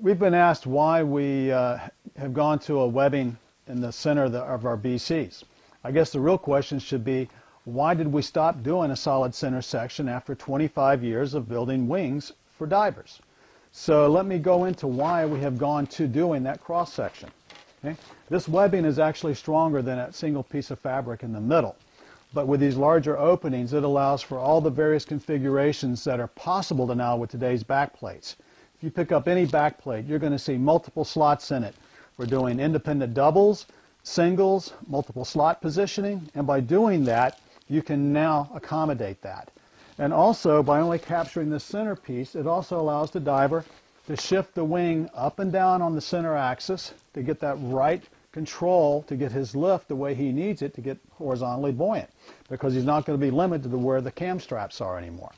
We've been asked why we uh, have gone to a webbing in the center of, the, of, our BCs. I guess the real question should be, why did we stop doing a solid center section after 25 years of building wings for divers? So let me go into why we have gone to doing that cross section. Okay? This webbing is actually stronger than that single piece of fabric in the middle. But with these larger openings, it allows for all the various configurations that are possible to now with today's backplates. If you pick up any backplate, you're going to see multiple slots in it. We're doing independent doubles, singles, multiple slot positioning, and by doing that, you can now accommodate that. And also, by only capturing the center piece, it also allows the diver to shift the wing up and down on the center axis to get that right control to get his lift the way he needs it to get horizontally buoyant because he's not going to be limited to where the cam straps are anymore.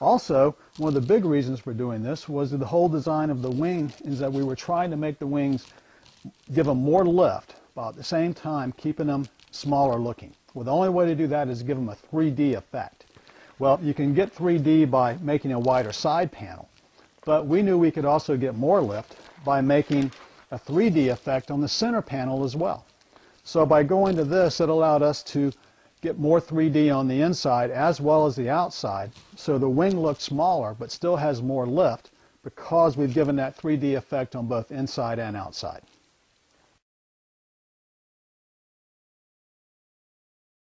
Also, one of the big reasons for doing this was that the whole design of the wing is that we were trying to make the wings give them more lift, while at the same time keeping them smaller looking. Well, the only way to do that is give them a 3D effect. Well, you can get 3D by making a wider side panel, but we knew we could also get more lift by making a 3D effect on the center panel as well. So by going to this, it allowed us to get more 3D on the inside as well as the outside. So the wing looks smaller but still has more lift because we've given that 3D effect on both inside and outside.